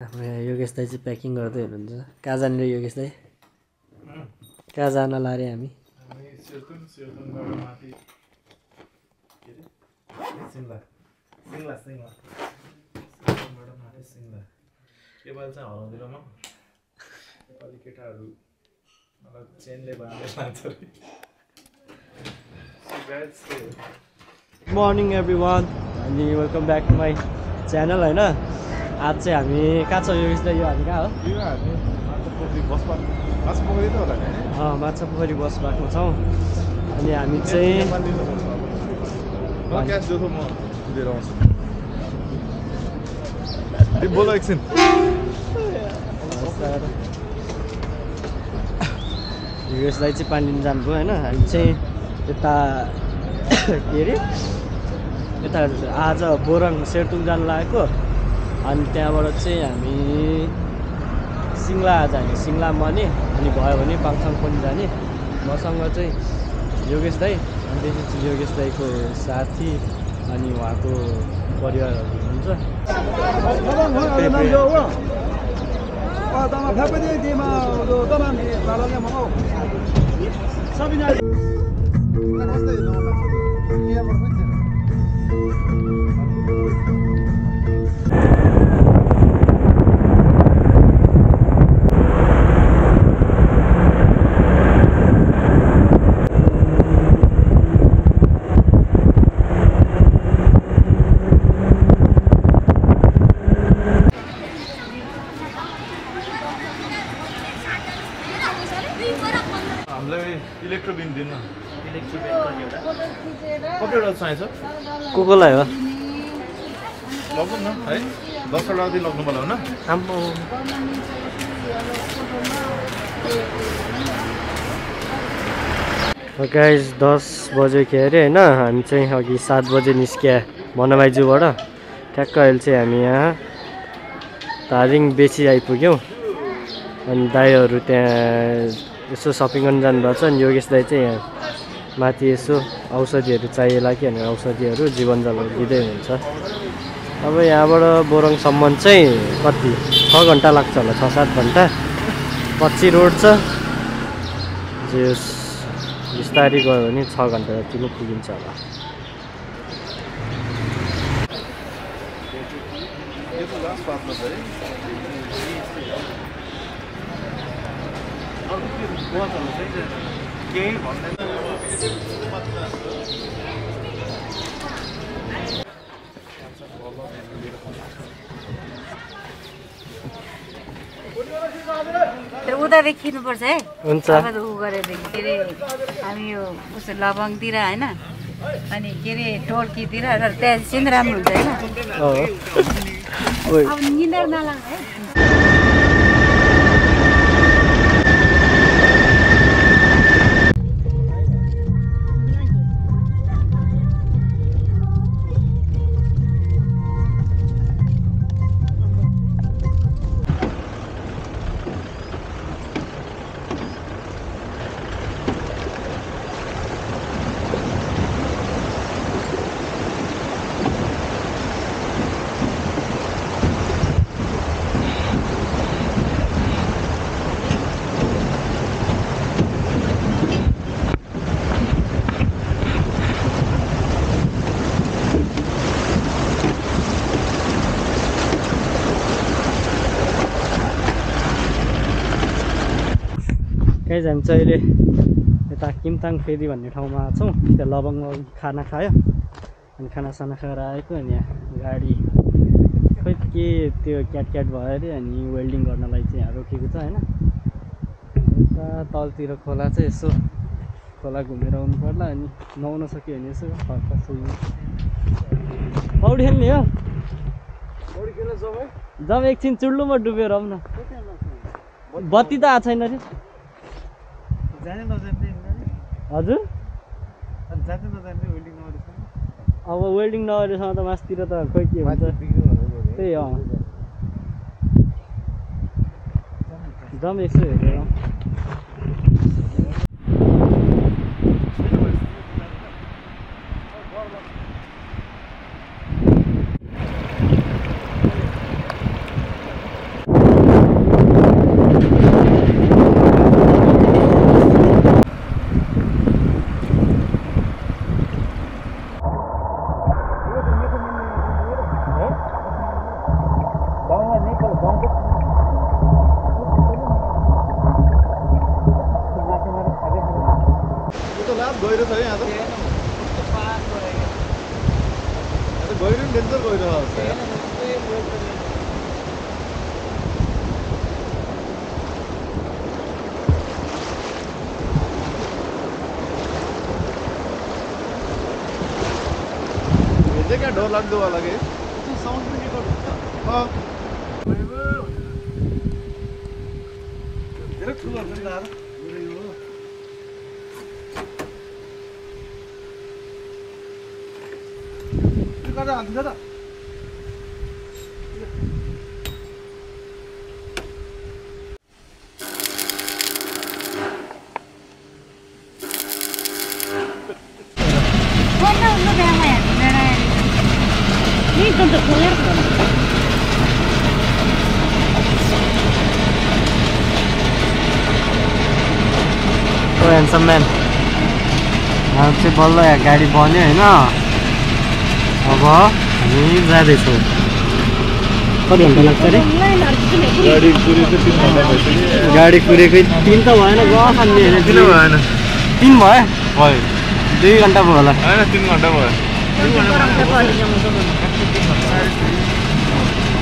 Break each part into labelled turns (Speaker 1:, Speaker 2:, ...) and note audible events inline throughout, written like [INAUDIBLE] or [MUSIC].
Speaker 1: हाम्रो यहाँ योगेश दाई चाहिँ प्याकिङ गर्दै हुनुहुन्छ कहाँ जाने रे योगेश दाई कहाँ जान हामी।
Speaker 2: हामी के अरे सिङ्ला सिङ्ला सिङ्ला सेर्तुङबाट माथि सिङ्ला केवल चाहिँ हराउँदैन म नेपाली केटाहरू
Speaker 1: मर्निङ एभ्री वान अनि welcome back to my channel होइन? आज चाहिँ हामी कहाँ छ दाई यो हामी कहाँ हो
Speaker 2: यो हामी माछा पोखरी
Speaker 1: बस बाटोमा छौँ अनि हामी चाहिँ
Speaker 2: बोल एकछिन
Speaker 1: युएस दाई चाहिँ पानी लिनु जानुभयो होइन हामी चाहिँ यता के अरे यता आज बोरङ सेर्तुङ जानु लागेको अनि त्यहाँबाट चाहिँ हामी सिङ्ला हामी सिङ्ला मर्ने अनि भयो भने पाङसाङ पनि जाने। मसँग चाहिँ योगेश दाई अनि त्यसपछि योगेश दाईको साथी अनि उहाँको परिवारहरू हुनुहुन्छ
Speaker 2: इलेक्ट्रोबिन दिनु न कतिवटा चाहिन्छ
Speaker 1: को कोलाई हो
Speaker 2: लग्नु न है दसवटा जति लग्नु पर्ला होइन
Speaker 1: आम्मा गाइज दस बज्यो अरे होइन? हामी चाहिँ अघि सात बजे निस्क्या मनमाइजूबाट ठ्याक्क अहिले चाहिँ हामी यहाँ धारिङ बेसी आइपुग्यौँ। अनि दाईहरू त्यहाँ यसो सपिङ गर्न जानुभएको छ। अनि योगेश दाई चाहिँ यहाँ माथि यसो औषधिहरू चाहिएला कि अनि औषधिहरू जीवन दिँदै हुनुहुन्छ। अब यहाँबाट बोरङसम्म चाहिँ कति? छ घन्टा लाग्छ होला छ सात घन्टा। पछि रोड छ। जे बिस्तारै गयो भने छ घन्टा जतिमा पुगिन्छ होला।
Speaker 2: केही भन्दैन
Speaker 3: तर उता देखिनुपर्छ है?
Speaker 1: हुन्छ।
Speaker 3: गरेदेखि के अरे हामी यो उसो लबङतिर होइन? अनि के अरे टोर्कीतिर र त्यहाँ चाहिँ राम्रो हुन्छ होइन?
Speaker 1: अँ। ओइ।
Speaker 3: अब निन्द्रा नलाग्छ है?
Speaker 1: कहीँ जान्छ अहिले यता किमताङ फेदी भन्ने ठाउँमा छौँ त्यहाँ लबङमा खाना खायो। अनि खानासाना खाएर आएको अनि यहाँ गाडी खोइ के त्यो क्याट क्याट भयो अरे अनि वेल्डिङ गर्नलाई चाहिँ यहाँ रोकेको छ होइन। यता तलतिर खोला चाहिँ यसो खोला घुमेर आउनु पर्ला अनि नुहाउन सक्यो भने यसो हल्का सुइमिङ पौडी खेल्ने हो। जाउँ एकछिन चुल्लुमा डुबेर आउँ न बत्ती त आएको छैन अरे हजुर? अब वेल्डिङ नगरेसम्म त मासतिर त खोइ के हुन्छ? त्यही हो। जाउँ यसो हेरेर आउँ।
Speaker 2: यो त लाभ गहिरो छ है यहाँ त यहाँ त गहिरो नि डेन्जर गहिरो छ यहाँ। लाग्दो वाला के साउन्ड पनि रेकर्ड ठुलो नि
Speaker 1: म्यान अब चाहिँ बल्ल यहाँ गाडी बन्यो होइन। अब हामी जाँदैछौँ। कति घन्टा लाग्छ अरे?
Speaker 2: गाडी
Speaker 1: कुरेकै तिन त भएन गखान्ने होइन।
Speaker 2: किन भएन।
Speaker 1: तिन भयो?
Speaker 2: भयो
Speaker 1: दुई घन्टा भयो होला।
Speaker 2: होइन तिन घन्टा भयो।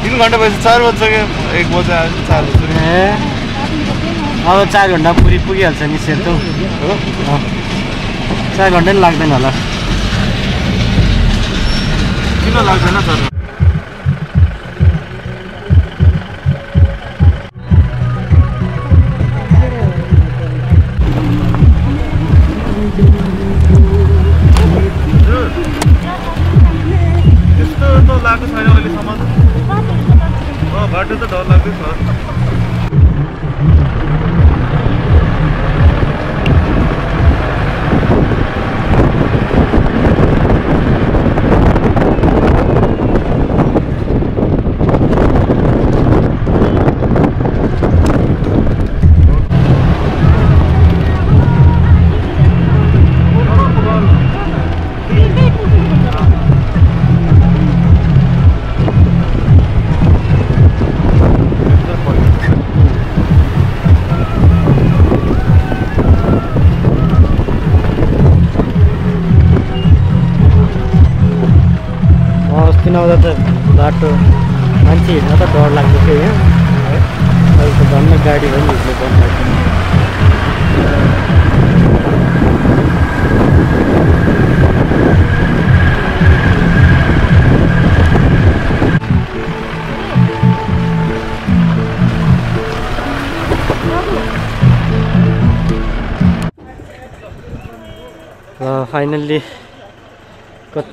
Speaker 2: तिन घन्टा भएपछि चार बज्छ एक बजे आयो चार बज्छ।
Speaker 1: ए। अब चार घन्टा पुरी पुगिहाल्छ नि सेतो।
Speaker 2: हो।
Speaker 1: चार घन्टा नि लाग्दैन होला।
Speaker 2: किन लाग्दैन सर? यस्तो त लगाएको छैन अहिलेसम्म। अँ बाटो त डर लाग्दै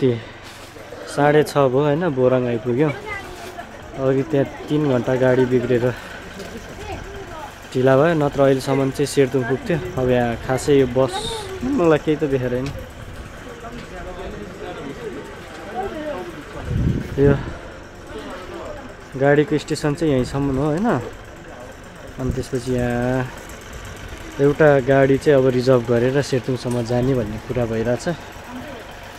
Speaker 1: कति? साढे छ भयो होइन बोराङ आइपुग्यो। अघि त्यहाँ तिन घन्टा गाडी बिग्रेर ढिला भयो नत्र अहिलेसम्म चाहिँ सेर्तुङ पुग्थ्यो। अब यहाँ खासै यो बस मलाई केही त देखेर यो गाडीको स्टेसन चाहिँ यहीँसम्म हो होइन? अनि त्यसपछि यहाँ एउटा गाडी चाहिँ अब रिजर्भ गरेर सेर्तुङसम्म जाने भन्ने कुरा भइरहेछ।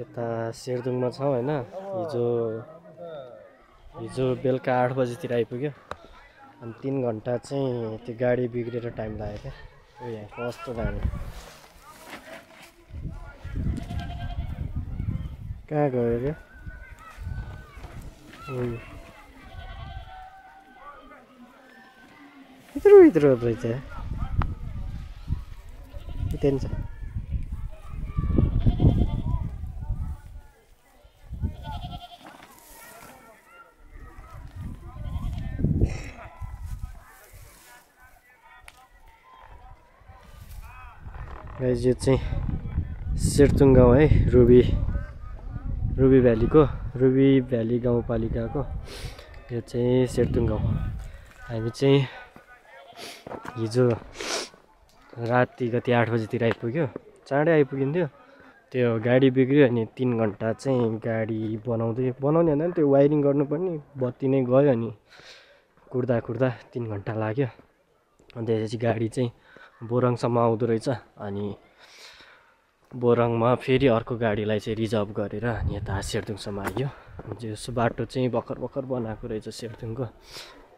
Speaker 1: यता सेरदुङमा छौँ होइन हिजो हिजो बेलुका आठ बजीतिर आइपुग्यो। अनि तिन घन्टा चाहिँ त्यो गाडी बिग्रेर टाइम लाग्यो क्या यहाँ कस्तो दामी कहाँ गयो क्या यत्रो यत्रो रहेछ। त्यहाँ छ। यो चाहिँ सेर्तुङ गाउँ है रुबी रुबी भ्यालीको रुबी भ्याली गाउँपालिकाको यो चाहिँ सेर्तुङ गाउँ हामी चाहिँ हिजो राति कति आठ बजीतिर आइपुग्यो। चाँडै आइपुगिन्थ्यो। त्यो गाडी बिग्रियो अनि तिन घन्टा चाहिँ गाडी बनाउँदै बनाउने भन्दा त्यो वाइरिङ गर्नुपर्ने बत्ती नै गयो अनि कुर्दा कुर्दा तिन घन्टा लाग्यो। अन्त त्यसपछि गाडी चाहिँ बोरङसम्म आउँदो रहेछ अनि बोरङमा फेरि अर्को गाडीलाई चाहिँ रिजर्भ गरेर अनि यता सेर्तुङसम्म आइयो। यसो बाटो चाहिँ भर्खर भर्खर बनाएको रहेछ सेर्तुङको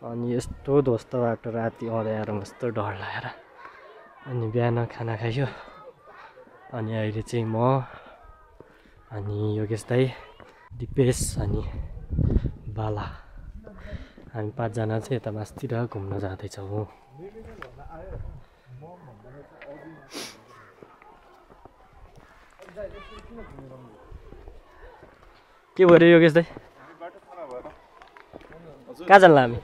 Speaker 1: अनि यस्तो ध्वस्त बाटो राति अँध्यारोमा यस्तो डर लागेर अनि बिहान खाना खाइयो। अनि अहिले चाहिँ म अनि योगेश दाई दिपेश अनि बाला। हामी पाँचजना चाहिँ यता मासतिर घुम्न जाँदैछौँ। के भयो योगेश दाई? कहाँ जान्ला हामी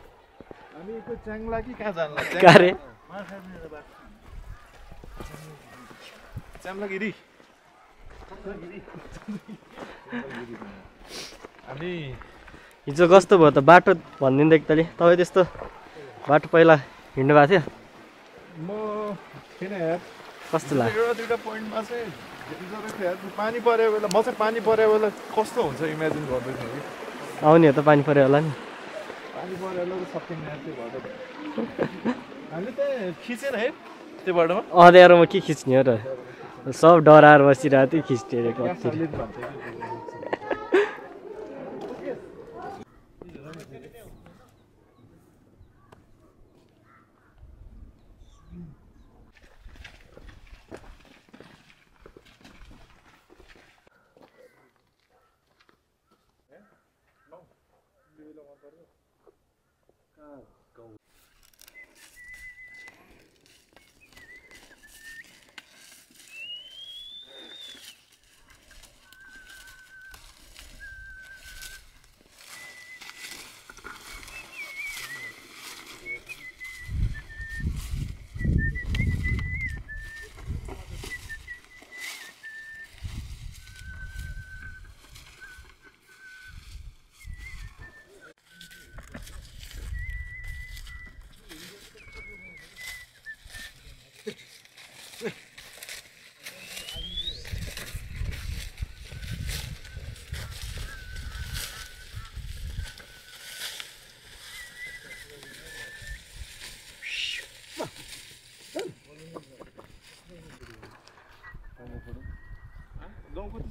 Speaker 1: हिजो कस्तो भयो त? बाटो भनिदिनु त एकतालि। तपाईँ त्यस्तो बाटो पहिला हिँड्नु भएको थियो?
Speaker 2: म किन यार
Speaker 1: कस्तो लाग्यो?
Speaker 2: एउटा दुइटा पोइन्टमा चाहिँ पानी पऱ्यो बेला म चाहिँ पानी पऱ्यो बेला कस्तो हुन्छ इमेजिन गर्दै थिएँ कि
Speaker 1: आउने हो त पानी पऱ्यो होला नि।
Speaker 2: पानी पऱ्यो बेला त सकिने त्यो बाटो हामीले त्यहाँ खिचेन है त्यो बाटोमा।
Speaker 1: अँध्यारोमा के खिच्ने हो र? सब डराएर बसिरहेको थियो खिच्ने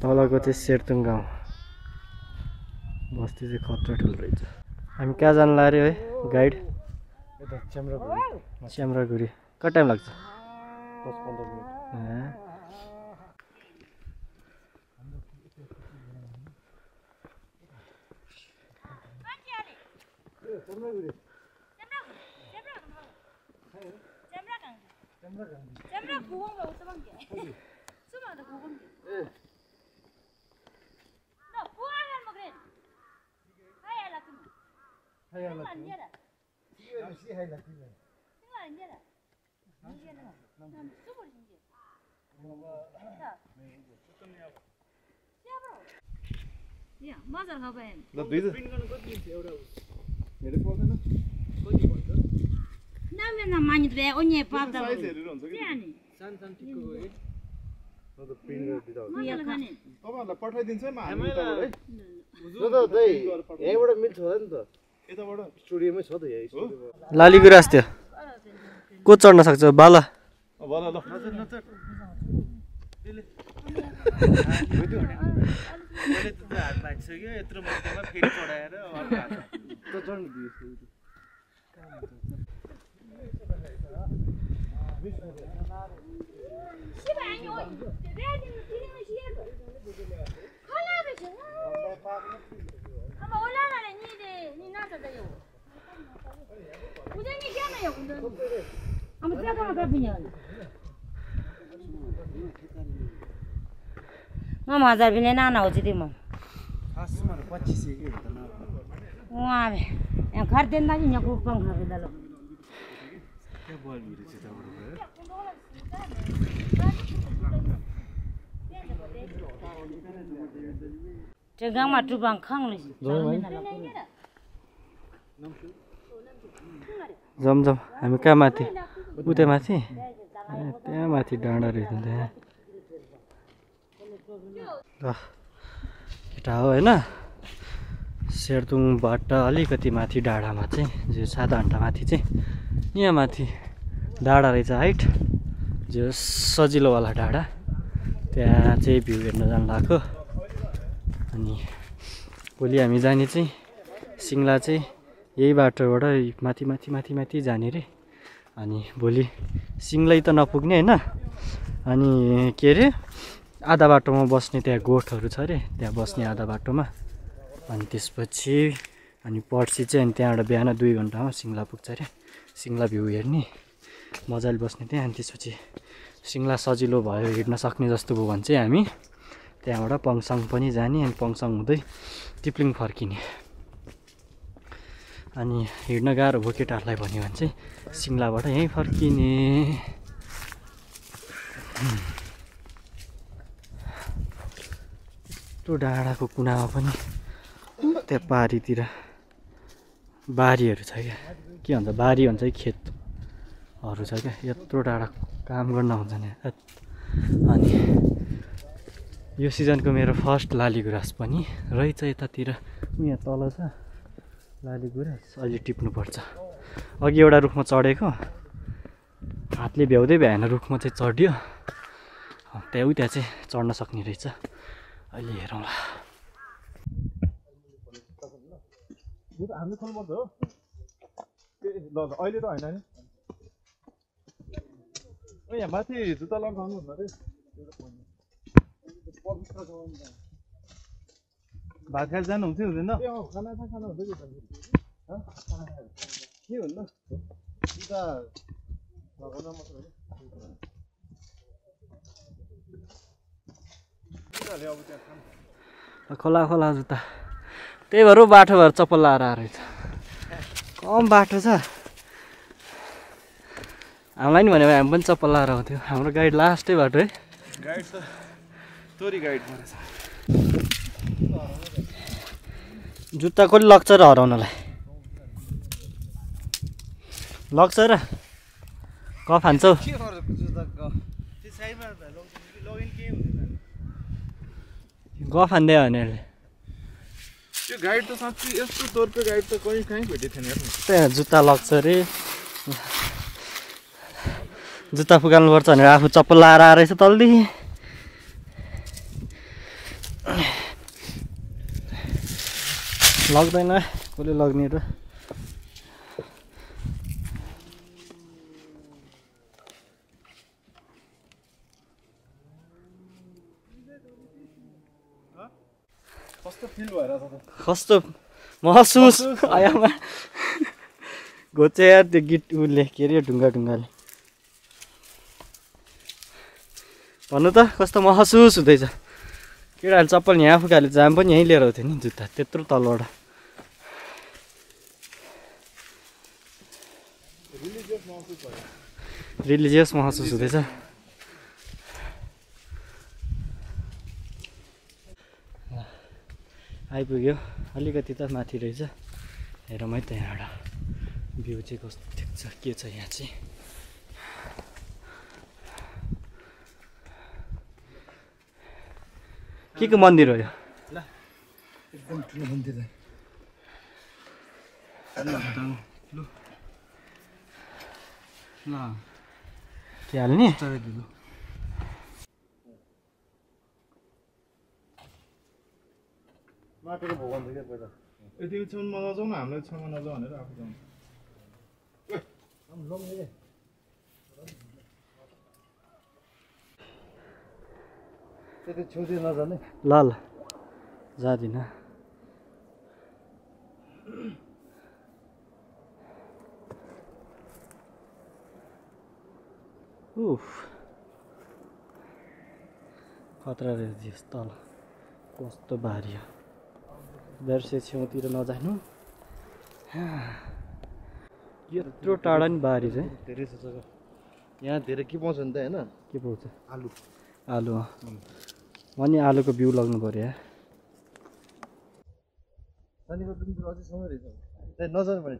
Speaker 1: तलको चाहिँ सेर्तुङ गाउँ बस्ती चाहिँ खतरा ठुलो रहेछ। हामी कहाँ जानु लाग्यो है गाइड?
Speaker 2: यता च्याम्राको
Speaker 1: च्याम्रागुडी। कति टाइम लाग्छ?
Speaker 2: दस पन्ध्र मिनट।
Speaker 4: मिल्छ नि त।
Speaker 1: लाली गुराज त्यो। को चढ्न सक्छ? बाला।
Speaker 2: बाला
Speaker 5: मैले त हात भागिसक्यो यत्रो मध्येमा फेरि चढाएर अर्को हात
Speaker 4: त चढ्नु दिएछ
Speaker 6: म हजार बिना नाना
Speaker 4: एङ्खार दिन यहाँको
Speaker 6: त्यो गाउँमा टुपाङ
Speaker 1: जम हामी कहाँ माथि? उतै माथि? त्यहाँ माथि डाँडा रहेछ त्यहाँ। लो केटा हो होइन। सेर्तुङबाट अलिकति माथि डाँडामा चाहिँ जो सात घन्टा माथि चाहिँ यहाँ माथि डाँडा रहेछ हाइट जो सजिलोवाला डाँडा। त्यहाँ चाहिँ भ्यू हेर्न जानु भएको अनि भोलि हामी जाने चाहिँ सिङ्ला चाहिँ यही बाटोबाट माथि माथि माथि माथि जाने रे। अनि भोलि सिङ्लै त नपुग्ने होइन। अनि के अरे आधा बाटोमा बस्ने त्यहाँ गोठहरू छ अरे त्यहाँ बस्ने आधा बाटोमा। अनि त्यसपछि अनि पर्सि चाहिँ अनि त्यहाँबाट बिहान दुई घन्टामा सिङ्ला पुग्छ अरे। सिङ्ला भ्यू हेर्ने मजाले बस्ने त्यहाँ। अनि त्यसपछि सिङ्ला सजिलो भयो हिँड्न सक्ने जस्तो भयो भने चाहिँ हामी त्यहाँबाट पङसाङ पनि जाने। अनि पङसाङ हुँदै टिप्लिङ फर्किने। अनि हिँड्न गाह्रो भयो केटाहरूलाई भन्यो भने चाहिँ सिङ्लाबाट यहीँ फर्किने। यस्तो डाँडाको कुनामा पनि त्यहाँ पारीतिर बारीहरू छ क्या। के भन्छ बारी भन्छ कि खेतहरू छ क्या। यत्रो टाढा काम गर्न हुन्छ नि। अनि यो सिजनको मेरो फर्स्ट लाली गुराँस पनि रहेछ यतातिर। यहाँ तल छ। लाली गुराँस। अहिले टिप्नुपर्छ। अघि एउटा रुखमा चढेको। हातले भ्याउँदै भ्याएन रुखमा चाहिँ चढ्यो। त्यहाँ त्यहाँ चाहिँ चढ्न सक्ने रहेछ। अहिले हेरौँला
Speaker 2: हामीले खोल्नुपर्छ हो। ए ल ल अहिले त होइन नि। ओ यहाँ माथि जुत्ता लगाउनु हुन्न अरे। भात खाएर जानुहुन्छ कि हुँदैन खाना त। खानु हुँदैन के हुन्न? जुत्ता लगाउन मात्र हो जुत्ताले अब त्यहाँ खानु
Speaker 1: खोला खोला जुत्ता त्यही भएर बाटो भएर चप्पल लाएर आएर कम बाटो छ हामीलाई नि भन्यो भने हामी पनि चप्पल लाएर आउँथ्यो हाम्रो गाइड लास्टै बाटो है
Speaker 2: गाइड त तोरी गाइड
Speaker 1: जुत्ता कसले लग्छ र हराउनलाई लग्छ र क फान्छौ
Speaker 5: के गर्छ जुत्ता त्यो
Speaker 2: गाइड त साँच्ची यस्तो तोर्पे गाइड त कहीँ कहीँ भेटेको थिएन
Speaker 1: त्यहाँ जुत्ता लग्छ अरे। जुत्ता फुकाल्नुपर्छ भनेर आफू चप्पल लाएर आएर रहेछ तलदेखि। लग्दैन कसले लग्ने र
Speaker 2: कस्तो फिल भएर छ त
Speaker 1: कस्तो महसुस। आयामा। घोचे यार त्यो गिट उसले के अरे ढुङ्गा ढुङ्गाले। भन्नु त कस्तो महसुस हुँदैछ। केटाहरूले चप्पल यहाँ फुकाले जाम पनि यहीँ लिएर आउँथ्यो नि जुत्ता त्यत्रो तलबाट। रिलिजियस महसुस हुँदैछ। आइपुग्यो। अलिकति त माथि रहेछ। हेरौँ है त यहाँबाट। भ्यू चाहिँ कस्तो देख्छ के छ यहाँ चाहिँ? के को मन्दिर हो यो?
Speaker 4: एकदम ठुलो मन्दिर है
Speaker 1: के हाल्ने?
Speaker 2: माटोको भगवान् थियो क्या पहिला। यति छेउमा नजाउँ न हामीलाई छेउमा नजाउँ भनेर आफू जाउँ।
Speaker 4: त्यति छेउतिर नजाने।
Speaker 1: ल ल जाँदिनँ। उफ। खतरा रहेछ दियोस् तल कस्तो भारी हो। दर्से छेउतिर नजानु। यत्रो टाढा नि बारी चाहिँ
Speaker 4: धेरै छ जग्गा। यहाँ धेरै के पाउँछ नि त होइन?
Speaker 1: के पाउँछ?
Speaker 4: आलु।
Speaker 1: आलु अँ। अनि आलुको बिउ लगाउनु पऱ्यो या
Speaker 4: शनिबार पनि अझै समय रहेछ। त्यहाँ नजानु भने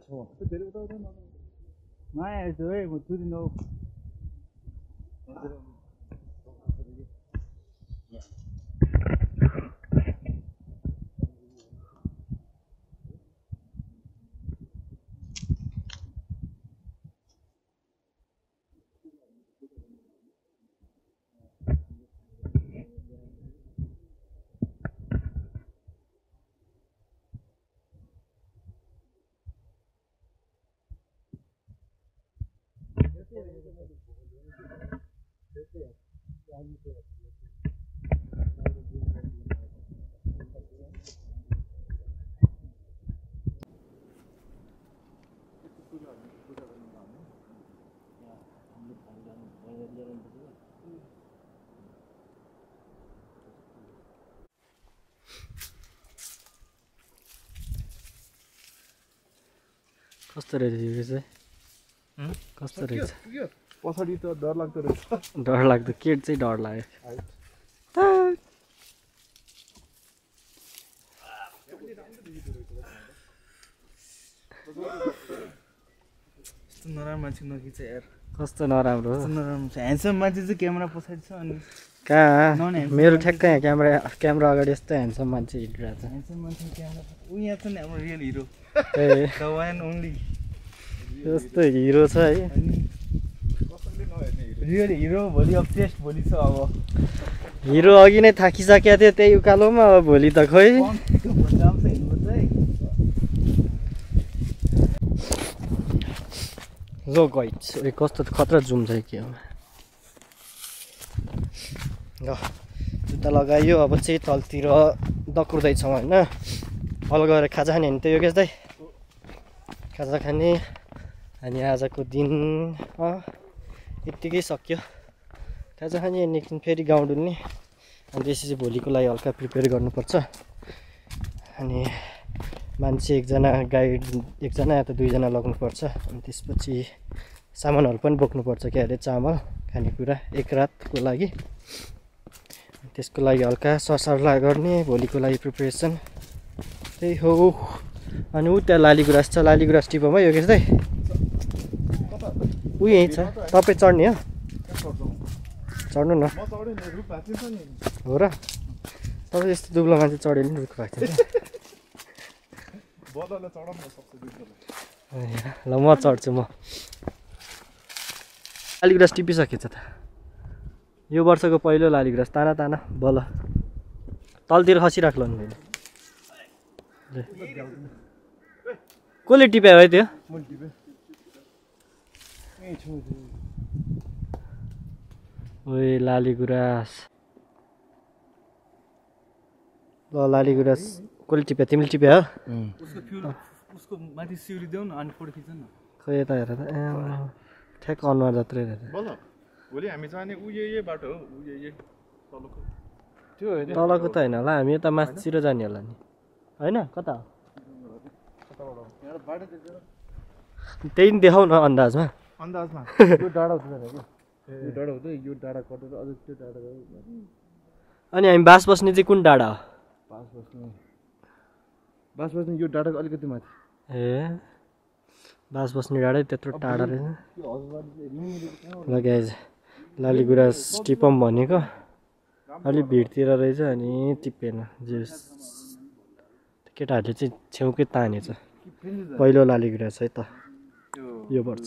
Speaker 5: माया आइसक्यो है म तुरिन हौ
Speaker 1: कस्तो रहेछ यो चाहिँ? कस्तो रहेछ?
Speaker 4: पछाडि त डर लाग्दो रहेछ।
Speaker 1: डर लाग्दो केट चाहिँ डर लाग्यो।
Speaker 5: यस्तो नराम्रो मान्छे नखिच यार।
Speaker 1: कस्तो नराम्रो
Speaker 5: नराम्रो ह्यान्डसम मान्छे चाहिँ क्यामेरा पछाडि छ अनि
Speaker 1: कहाँ? मेरो ठ्याक्कै यहाँ क्यामेरा क्यामेरा अगाडि यस्तो ह्यान्डसम मान्छे हिँडिरहेको छ।
Speaker 5: ह्यान्डसम मान्छे क्यामेरा ऊ यहाँ छ नि हाम्रो real hero
Speaker 1: A. [LAUGHS]
Speaker 5: One only
Speaker 1: यस्तो हिरो छ है।
Speaker 5: रियल हिरो भोलि अब टेस्ट भोलि छ अब।
Speaker 1: हिरो अघि नै थाकिसकेको थियो त्यही उकालोमा अब भोलि त खोइ
Speaker 5: कम्तीको भन्दा आउँछ हिँड्नुपर्छ है
Speaker 1: लो गाइड्स ए कस्तो खतरा जुम छ के हो ल जुत्ता लगायो अब चाहिँ तलतिर दक्रुँदैछौँ होइन हल गएर खाजा खाने भने त यो दाइ खाजा खाने अनि आजको दिन अँ यत्तिकै सक्यो खाजा खाने अनि एकछिन फेरि गाउँ डुल्ने अनि त्यसपछि भोलिको लागि हल्का प्रिपेयर गर्नुपर्छ अनि मान्छे एकजना गाइड एकजना या त दुईजना लग्नुपर्छ। अनि त्यसपछि सामानहरू पनि बोक्नुपर्छ के अरे चामल खानेकुरा एक रातको लागि। त्यसको लागि हल्का सरसल्लाह गर्ने भोलिको लागि प्रिपेरेसन। त्यही हो। अनि ऊ त्यहाँ लाली गुराँस छ लाली गुराँस टिपमा योगेश दाइ ऊ यहीँ छ। तपाईँ चढ्ने हो? चढ्नु न। हो र। तपाईँ यस्तो दुब्लो मान्छे चढ्यो नि रुख भएको थियो
Speaker 4: बदलले चढाउनु न सक्छ दुईजनाले
Speaker 1: ल म चढ्छु म। लालीगुराँस टिपिसकेछ त। यो वर्षको पहिलो लालीगुराँस ताना ताना बल। तलतिर खसिराख्लो। कसले टिप्यो है त्यो? ओए लालीगुराँस ल लालीगुराँस कसले टिप्यो तिमीले टिप्यो हो
Speaker 5: उसको फ्युल उसको माथि सिउरी देऊ न अनि फोटो खिच न।
Speaker 1: खै यता हेर त। ठ्याक्क अनुहार जत्रै
Speaker 4: बल भोलि हामी जाने उ यही यही बाटो हो उ यही यही तलको। त्यो
Speaker 1: तलको त होइन होला हामी यता माथितिर जाने होला नि। होइन? कता त्यही नि देखाउ न अन्दाजमा।
Speaker 4: अन्दाजमा। [LAUGHS] यो डाँडा हुँदैन यो डाँडा हुँदै यो डाँडा कटेर अझ त्यो डाँडा
Speaker 1: अनि हामी बास बस्ने चाहिँ कुन डाँडा हो?
Speaker 4: बास बस्ने। बास बस्ने यो डाँडाको अलिकति माथि।
Speaker 1: ए बास बस्ने डाँडै त्यत्रो टाढा रहेछ। ल ग्याज लालीगुराँस टिपम भनेको। अलिक भिडतिर रहेछ अनि टिपेन जे। केटाहरूले चाहिँ छेउकै तानेछ। पहिलो लालीगुराँस है त।
Speaker 4: त्यो
Speaker 1: यो वर्ष।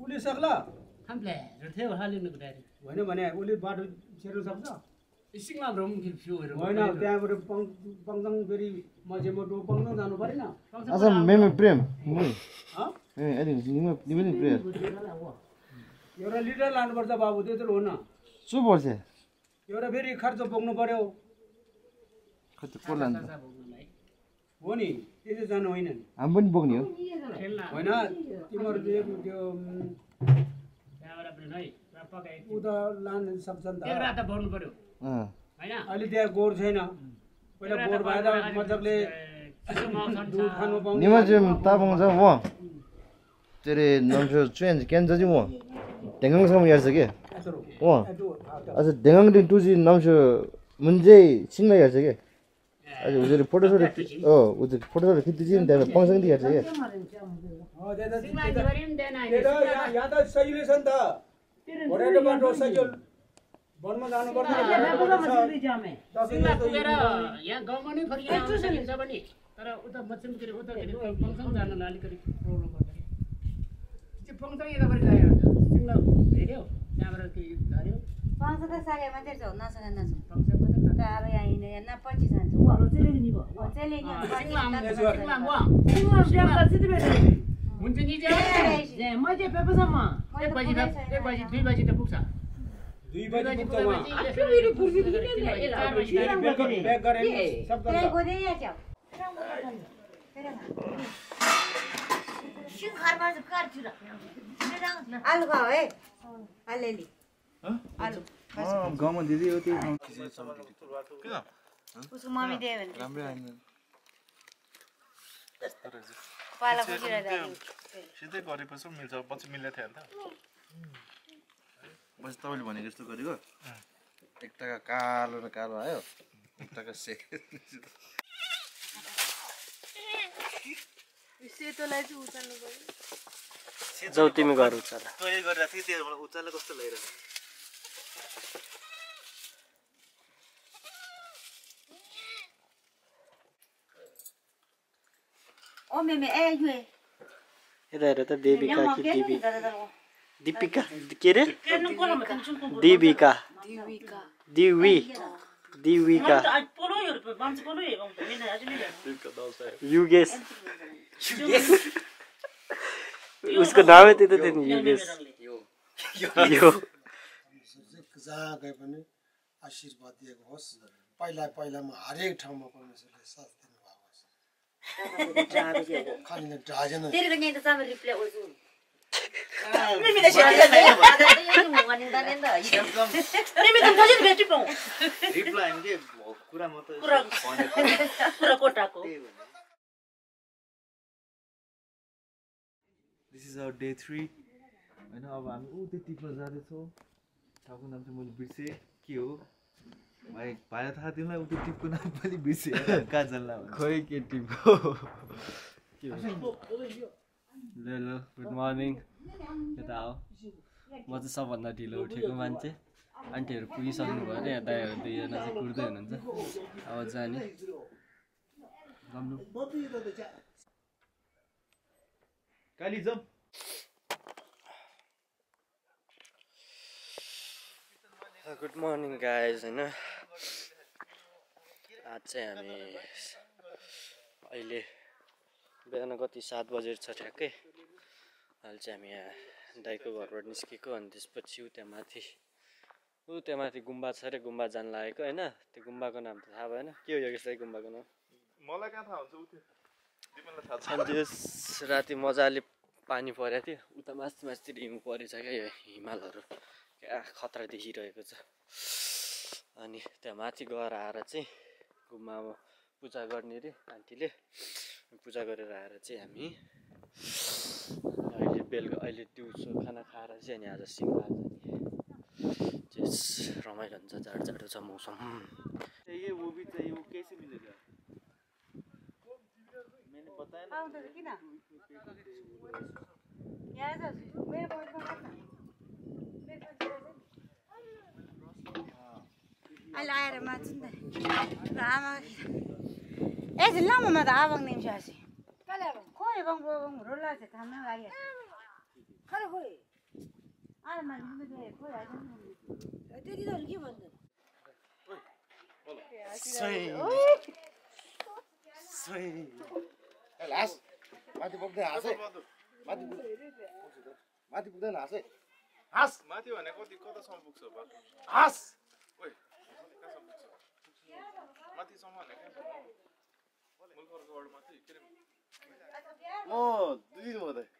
Speaker 7: उसले सक्ला होइन भने उसले बाटो छेर्नु सक्छ? होइन त्यहाँबाट पङ पङदङ फेरि मझेमा डो पङदङ जानु परेन
Speaker 8: मेमे प्रेम? ए प्रेम
Speaker 7: एउटा लिटर लानुपर्छ बाबु त्यत्रो हो न
Speaker 8: सु पर्छ
Speaker 7: एउटा फेरि खर्च बोक्नु पर्यो
Speaker 8: को लान्छ
Speaker 7: हो नि त्यसै जानु होइन नि
Speaker 8: हामी पनि बोक्ने हो
Speaker 7: होइन तिमीहरू त्यो लानु सक्छ नि त
Speaker 8: अँ।
Speaker 7: अहिले त्यहाँ गोर छैन। पहिला गोर भए त मजाले दुध खानु
Speaker 8: तापङ छ व। के अरे नम्सो चुएन क्यान चाहिँ व। ढेङ्गाङसम्म हेर्छ के व अझ ढेङ्गाङदेखि टुजी नम्सो मुन्जे सिङ्गै हेर्छ के? अझ उनीहरू फोटो सोटो ओ खिच्दैछ नि त्यहाँ
Speaker 7: छ नि त। वनमा जानु पर्छ
Speaker 9: सिङ्ला पुगेर यहाँ गाउँमा नै फर्किन सकिन्छ भने तर उता के अरे उता के अरे जानुलाई अलिकति प्रब्लम त्यो सिङ्ला हेऱ्यो त्यहाँबाट झऱ्यो
Speaker 3: अब यहाँ पछि जान्छ
Speaker 9: हुन्छ नि चाहिँ एक बजी त एक बजी दुई बजी त पुग्छ।
Speaker 7: दुई
Speaker 9: दुई
Speaker 7: बजी
Speaker 9: बजी
Speaker 7: पुग्छ
Speaker 9: पुग्छ
Speaker 7: उहाँ
Speaker 9: चार बजी
Speaker 7: ब्याक गर- ब्याक गरेर सब
Speaker 3: त्यही
Speaker 7: गर्छ
Speaker 3: गोदे या च्याउ आलु खाऊ है अलिअलि आलु
Speaker 4: गाउँमा दिदी हो त्यो
Speaker 3: उसको मम्मी दियो भने
Speaker 8: राम्रै आएन
Speaker 3: पाला खोजिरहेको
Speaker 2: सिधै गरेपछि मिल्छ पछि मिल्ने थियो नि त
Speaker 8: बस तपाईँले भनेको जस्तो गरेको। एकटाका कालो र कालो आयो। एकटाका से
Speaker 1: जाउ तिमी घर उचाल।
Speaker 5: तैँले गरिरहेको थिएँ त्यो मलाई उचाल्नु कस्तो लागिरहेको
Speaker 3: ओ मेमे ए
Speaker 1: यता हेर त देविका कि दिवी। दिपिका के अरे दिविका दिवी दिविका युगेश उसको नामै त्यही त थियो नि युगेश यो
Speaker 10: जहाँ गए पनि आशीर्वाद दिएको होस् पहिला पहिलामा हरेक ठाउँमा परमेश्वरले साथ दिनुभएको होस् खालि ढाजेन
Speaker 3: त सबै रिप्ले ओजु
Speaker 5: रिप्लाई हामी के कुरा मात्रै this is our day three होइन अब हामी ऊ त्यो टिप्न जाँदैछौँ। ठाउँको नाम चाहिँ मैले बिर्सेँ। के हो? भाइ भाइलाई थाहा तिमीलाई ऊ त्यो टिपको नाम पनि बिर्सेँ। कहाँ जानला।
Speaker 1: खोइ के टिप हो? ल ल गुड मर्निङ। यता आओ म चाहिँ सबभन्दा ढिलो उठेको मान्छे। आन्टीहरू पुगिसक्नु भयो अरे यहाँ दाईहरू दुईजना चाहिँ कुर्दै हुनुहुन्छ। अब जाने।
Speaker 5: काली जाउँ
Speaker 1: गुड मर्निङ गाइज होइन? आज चाहिँ हामी अहिले बिहान कति सात बजेर छ ठ्याक्कै। अहिले चाहिँ हामी यहाँ दाइको घरबाट निस्केको अनि त्यसपछि उ त्यहाँ माथि ऊ त्यहाँ माथि गुम्बा छ अरे गुम्बा जान लागेको होइन? त्यो गुम्बाको नाम त थाहा भएन। के हो योगेश दाई गुम्बाको नाम?
Speaker 2: मलाई कहाँ थाहा हुन्छ?
Speaker 1: अनि त्यस राति मजाले पानी परेको थियो। उता मास्ति मास्तिर हिउँ परेछ क्या यो हिमालहरू। क्या खतरा देखिरहेको छ। अनि त्यहाँ माथि गएर आएर चाहिँ गुम्बामा पूजा गर्ने अरे आन्टीले। पूजा गरेर आएर चाहिँ हामी बेलुका अहिले दिउँसो खाना खाएर चाहिँ अनि आज सिङ्गा जाने विशेष रमाइलो हुन्छ जाडो जाडो छ मौसम।
Speaker 5: चाहिए वो भी चाहिए वो कैसे मिलेगा मैंने बताया ना
Speaker 3: आउँछ किन? यहाँ छ मेरो बसमा बस्न अहिले आएर मात्छु नि त। र आमा एकछिन ल म त आबाङ निम्छु आसी खोइ बङ बङ रोला चाहिँ थाम्न लागि खै खोइ मान्छे खोइ त्यति त के भन्छ
Speaker 8: माथि पुग्दैन हाँस है माथि पुग्दैन माथि पुग्दैन हाँस है हाँस
Speaker 4: माथि भने कति कतासम्म पुग्छ
Speaker 8: हाँस
Speaker 4: ओइ कहाँसम्म पुग्छ माथिसम्म भने
Speaker 8: म दुई दिन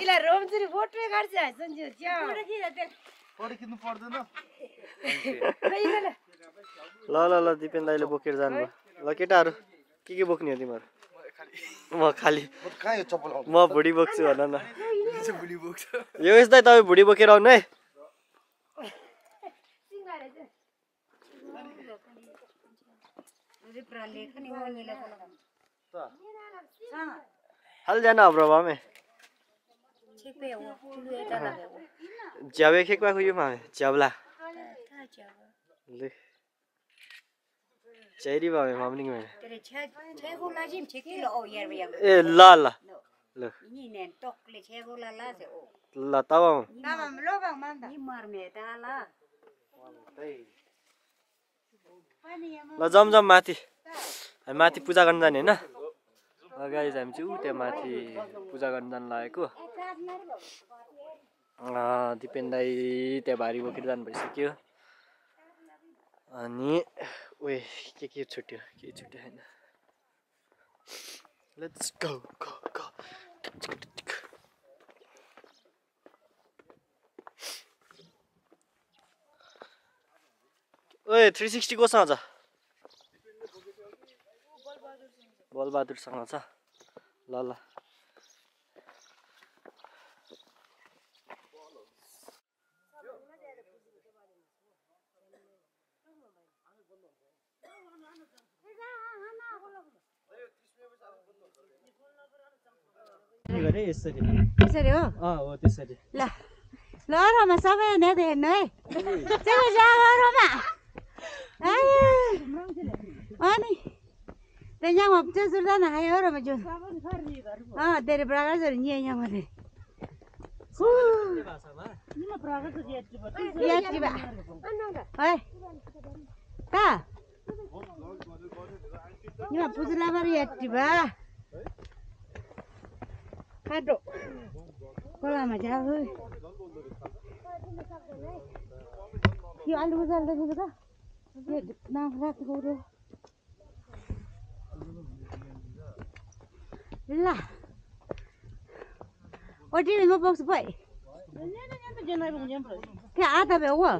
Speaker 8: यसलाई
Speaker 6: रोमचुरी फोटो काट्छ सन्जु च्या
Speaker 5: पढे किन्नु पर्दैन।
Speaker 1: ल। ल ल दिपेन दाइले बोकेर जानुभयो। ल केटाहरू के के बोक्ने हो तिमीहरू? म खालि
Speaker 8: म
Speaker 1: भुडी बोक्छु भन न।
Speaker 5: भुली बोक्छ।
Speaker 1: यो यस्तै तपाईँ भुडी बोकेर आउनु है। हाल जाना अब्रो में खेकवा खुयो मामे च्यावला ले चेरी बामे मामनी में ए ल ल ल ल तब आउँ।
Speaker 3: लोबाङ मान्दा
Speaker 1: ल जम जम माथि। हामी माथि पूजा गर्न जाने होइन? गाइज हामी चाहिँ ऊ त्यहाँ माथि पूजा गर्न जानु लागेको। दिपेन दाई त्यहाँ भारी बोकेर जानु भइसक्यो। अनि उयो के के छुट्यो? के छुट्यो होइन? लेट्स गो गो गो ओए थ्री सिक्सटी कोसँग छ बलबहादुरसँग छ ल ल। यसरी?
Speaker 3: त्यसरी हो?
Speaker 1: हो त्यसरी।
Speaker 3: ल। ल रमा सबैजना हेर्नु है अनि यहाँ हप्ते सुर्दा नखायो रमा जो अँ तेरे प्रकार से नहीं यहाँ मते यात्री बा. है ता यहाँ पुजला बारी यात्री बा. काटो खोलामा जाऊ यो आलु उजाल देखेको त यो नाम रे ल ओटी म बोक्छु भाइ त्यहाँ आधा भ्याउ हो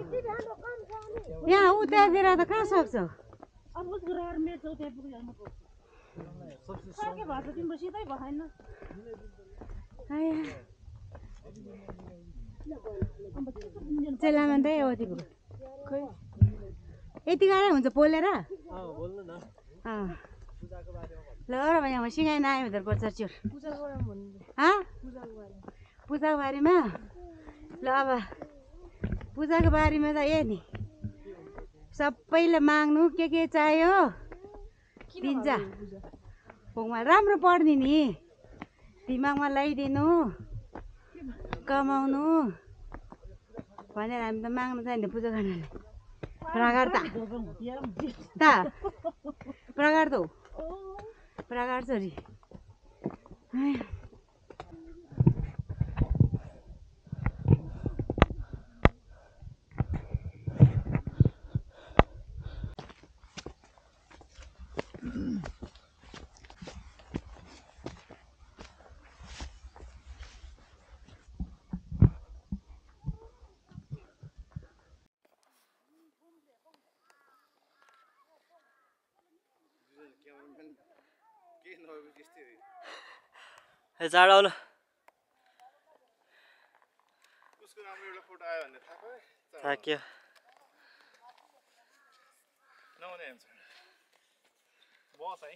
Speaker 3: यहाँ उतातिर त कहाँ सक्छ चेलामा त हो तिम्रो। खोइ यति गाह्रो हुन्छ पोलेर?
Speaker 1: न।
Speaker 3: ल र यहाँ सिँगाइ नआयो भने त पर्छ चोर हँ? पूजाको बारेमा। ल अब पूजाको बारेमा त ए नि सबैले माग्नु के के चाहियो? दिन्छ। भोगमा राम्रो पढ्ने नि। दिमागमा लगाइदिनु कमाउनु। भनेर हामी त माग्नु चाहिन्छ पूजा गर्नलाई।
Speaker 5: Pragar Ta. Da. Pragar do. Pragar पाएँ
Speaker 1: थाक्यो।
Speaker 5: बस है।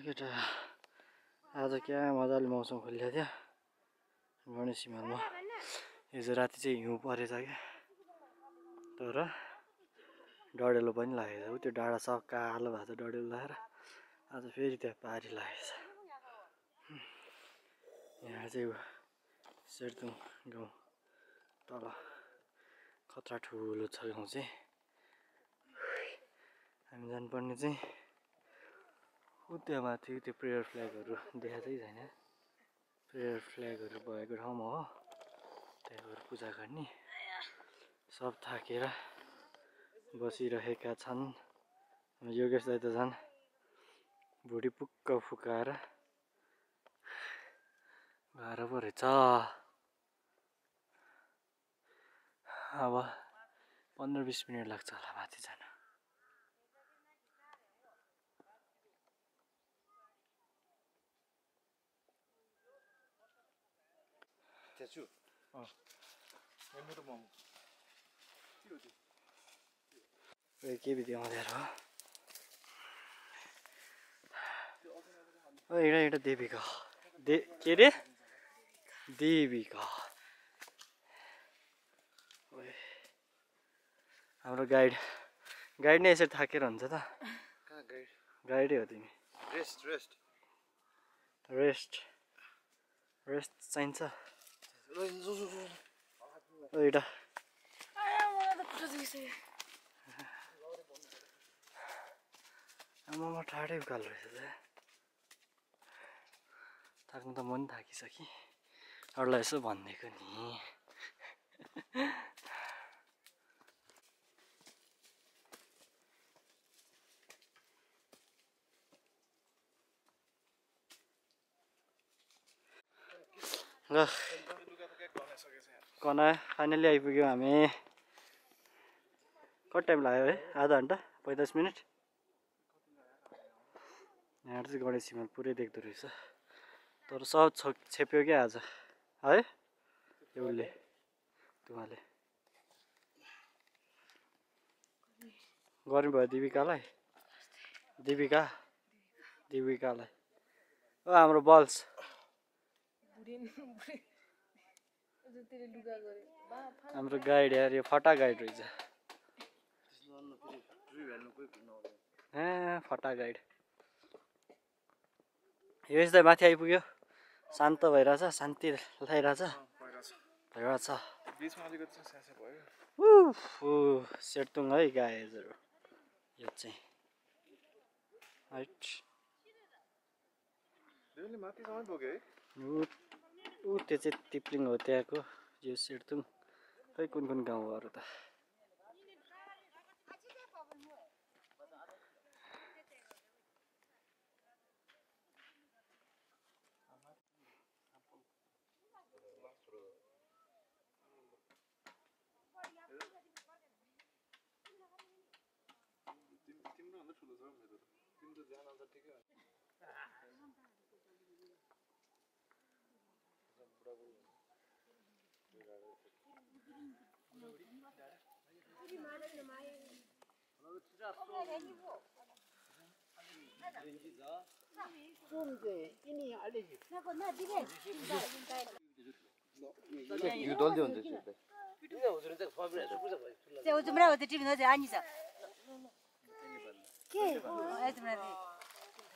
Speaker 1: केटा आज क्या मजाले मौसम खुल्यो थियो। गणेश हिजो राति चाहिँ हिउँ परेछ क्या। तर डढेलो पनि लागेको छ। उ त्यो डाँडा सब कालो भएको छ डढेलो लागेर आज फेरि त्यहाँ पारी लागेको छ। यहाँ चाहिँ सेर्तुङ गाउँ तल खतरा ठुलो छ गाउँ चाहिँ। हामी जानुपर्ने चाहिँ ऊ त्यहाँ माथि त्यो प्रेयर फ्ल्यागहरू देखाएको छैन। प्रेयर फ्ल्यागहरू भएको ठाउँमा हो। त्यहाँ गएर पूजा गर्ने। सब थाकेर बसिरहेका छन्। योगेश दाइ त झन् भुँडी पुक्क फुकाएर भएर पो रहेछ। अब पन्ध्र बिस मिनट लाग्छ होला माथि जान
Speaker 5: अँ यहाँ मेरो मम के हो
Speaker 1: के एउटा एउटा देविका दे के अरे देविका हाम्रो गाइड गाइड नै यसरी थाकेर हुन्छ त
Speaker 5: गाइडै
Speaker 1: हो तिमी
Speaker 5: रेस्ट रेस्ट
Speaker 1: रेस्ट रेस्ट चाहिन्छ आमामा ठाडै उकालो रहेछ थाक्नु त म पनि थाकिसकेँ। अरूलाई यसो भनिदिएको नि। ल। कना फाइनली आइपुग्यौँ हामी। कति टाइम लाग्यो है? आधा घन्टा? पैँतालिस मिनट? यहाँ चाहिँ गणेश हिमाल पुरै देख्दो रहेछ। तर सब छ छेप्यो क्या आज? है? एउटले धुवाले गर्नुभयो दिपिकालाई? दिपिका? दिपिकालाई। ओ हाम्रो बल्स। हाम्रो गाइड यार यो फटा गाइड रहेछ। फटा गाइड यो यस्तै माथि आइपुग्यो। शान्त भइरहेछ शान्ति लगाइरहेछ भइरहेछ। सेटुङ है गाएजहरू यो चाहिँ। हाइट
Speaker 5: माथिसम्म पुग्यो है।
Speaker 1: ऊ त्यो चाहिँ तिप्लिङ हो त्यहाँको यो सेटुङ खै कुन कुन गाउँ हो अरू त?
Speaker 5: तिम्रोभन्दा ठुलो छ मेरो। तिम्रो 좀제
Speaker 8: 이니
Speaker 3: 알리지. 나고 나 디게. 이거 돌대 온대 진짜.
Speaker 5: 이거 오늘은 딱 소화비를 해서
Speaker 3: 보자. 제 오줌이라고 집이 너제 아니자. 게. 어, 아줌마들.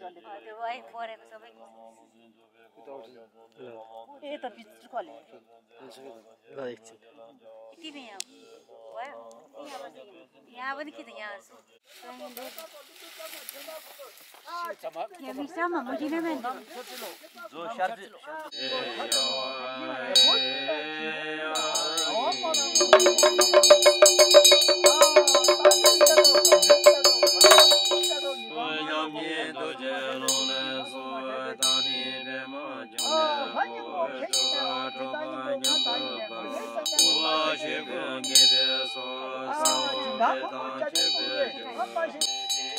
Speaker 3: ताई
Speaker 6: त्यो है परेको सबै ए त बिच खले तिमी यहाँ भयो यहाँ पनि के त यहाँ मिक्सरमा मुठीमै मान्छे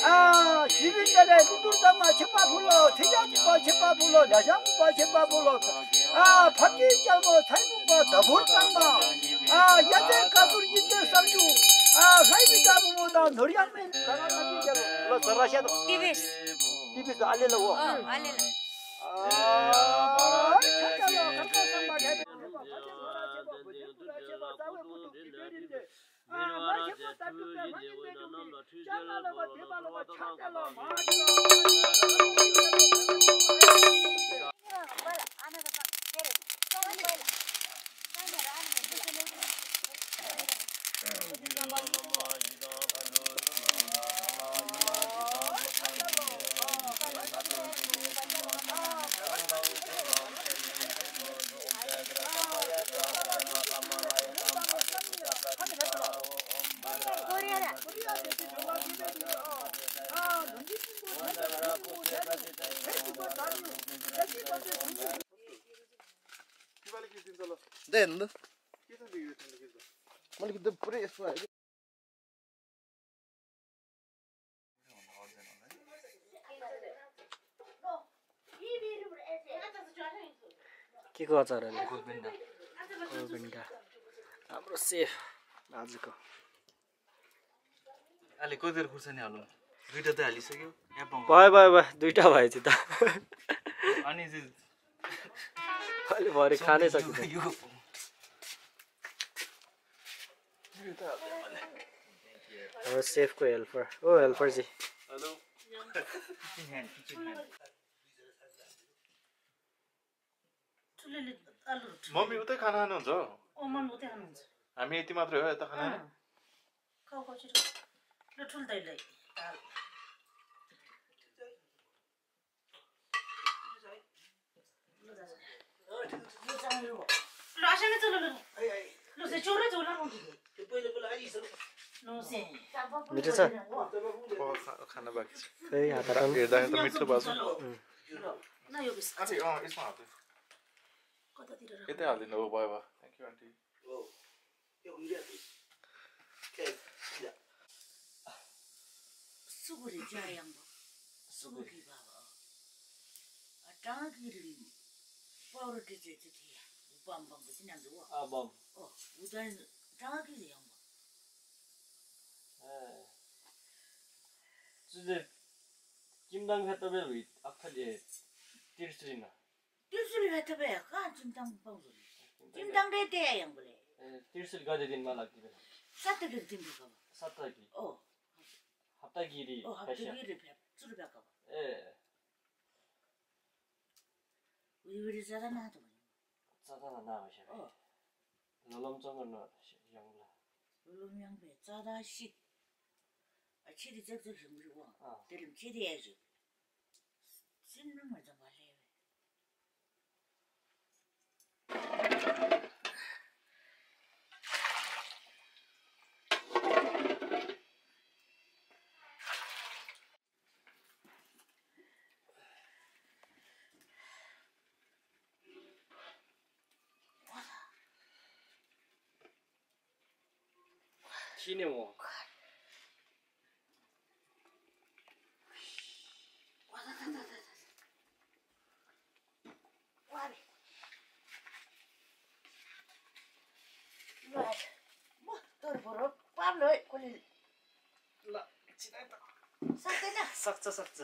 Speaker 11: 아, 지빈전에 누들담마 쳇바 불러, 태장부가 쳇바 불러, 야장부가 쳇바 불러, 아, 박기장모 탈부가 더불장마, 아, 야대 가수리 인대 쌍주, 아, 사이비 잡으보다 노리양맨 가라가지 자로, 너 잘하셔도
Speaker 6: TV에서
Speaker 11: TV에서 알려라고 어 알려라 아 잠깐만 잠깐만 말해
Speaker 8: दै हेर्नु त मैले त पुरै यस्तो आयो कि।
Speaker 1: के अचार अहिले गोलबेन्डा हाम्रो सेफ आजको
Speaker 5: अहिले कति बेर खुर्सानी हालौँ। दुइटा त हालिसक्यो।
Speaker 1: भयो भयो भयो दुइटा भएछ त।
Speaker 5: अनि
Speaker 1: अहिले भरे खानै सकिन्छ
Speaker 5: यो
Speaker 1: हाम्रो सेफको हेल्पर ओ हेल्परजी
Speaker 5: हेलो मम्मी उतै खाना खानुहुन्छ हामी यति मात्रै हो यता खाना Lo
Speaker 1: lasciami solo
Speaker 5: lo se
Speaker 9: ciò reso la non che poi dopo la isolo non si छ
Speaker 5: खान बाँकी छ
Speaker 1: त्यही हात
Speaker 5: हेर्दाखेरि त मिठो भएको यतै हालिदिनु हो भयो भयो थ्याङ्क यू आन्टी
Speaker 9: सुगुरी जायम सुगुरी बाबा। टाँगिरी पाउरोटी चाहिँ 밤밤 무슨 안 좋아. 아, 밤. 어, 우선 장학기지 양 봐. 에. 진짜 김당 했다며 왜
Speaker 1: 아파지 딜스리나.
Speaker 9: 딜스리 했다며 가 김당 방송. 김당 대대야 양 그래.
Speaker 1: 에, 딜스리
Speaker 9: 가야 되는 말 같기도. 사타기 좀 봐.
Speaker 1: 사타기.
Speaker 9: 어. 합타기리. 어, 합타기리 배. 줄을 봐.
Speaker 1: 에.
Speaker 9: 우리 우리 자다 나도.
Speaker 1: 짜다나 나와셔.
Speaker 9: 어.
Speaker 1: 롤롬정은 양라.
Speaker 9: 롤롬양배 짜다시. 아 치리 저저
Speaker 1: 힘으로.
Speaker 9: 아. 데림 치리해줘. 신는 거좀 말래. Chine mo. Pablo, eh,
Speaker 1: qual è? La, cineta.
Speaker 9: सक्दैन
Speaker 1: सक्छ सक्छ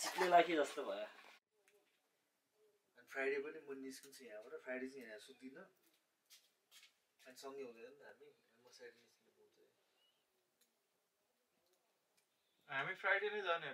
Speaker 1: सिक्ने लागि जस्तो भयो
Speaker 5: अनि फ्राइडे पनि म निस्किन्छु यहाँबाट फ्राइडे चाहिँ यहाँ सुत्दिनँ अनि सँगै हुँदैन नि त हामी
Speaker 12: said anything about Friday. আমি
Speaker 2: ফ্রাইডে নিয়ে জানি